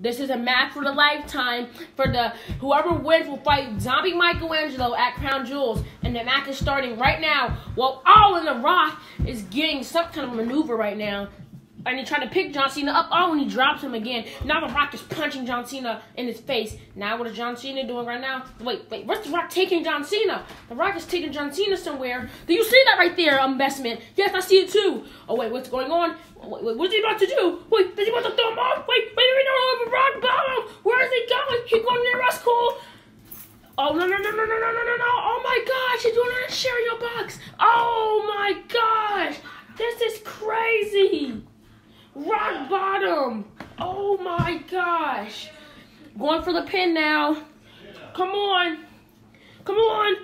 This is a match for the lifetime. For the whoever wins will fight Zombie Michelangelo at Crown Jewels, and the match is starting right now. Well, all in the Rock is getting some kind of maneuver right now. And he's trying to pick John Cena up. Oh, and he drops him again. Now the Rock is punching John Cena in his face. Now what is John Cena doing right now? Wait, wait, where's the Rock taking John Cena? The Rock is taking John Cena somewhere. Do you see that right there, um, investment? Yes, I see it too. Oh wait, what's going on? Wait, wait, what's he about to do? Wait, is he about to throw him off? Wait, wait, wait, no, no, Rock bottom. Where is he going? He's going near us, cool. Oh no no no no no no no no no! Oh my gosh, he's doing it share your box. Oh my gosh, this is crazy. Rock bottom. Oh my gosh. Going for the pin now. Come on. Come on.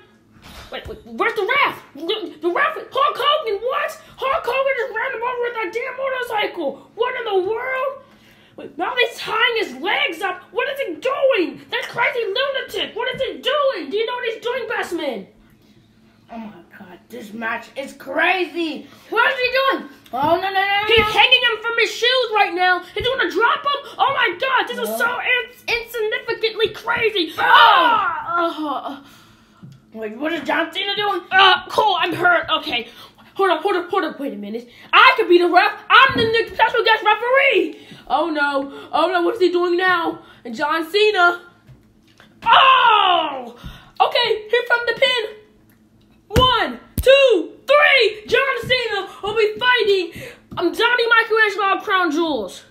Wait, wait, where's the ref? The, the ref, Hulk Hogan, what? Hulk Hogan just ran him over with that damn motorcycle. What in the world? Wait, now he's tying his legs up. What is he doing? Oh my god, this match is crazy. What is he doing? Oh no no no! He's no. hanging him from his shoes right now. He's gonna drop him. Oh my god, this no. is so ins insignificantly crazy. Oh. oh. Wait, what is John Cena doing? Uh, Cole, I'm hurt. Okay, hold up, hold up, hold up. Wait a minute. I could be the ref. I'm the special guest referee. Oh no, oh no, what is he doing now? And John Cena. Oh. Okay, here from Where's my crown jewels?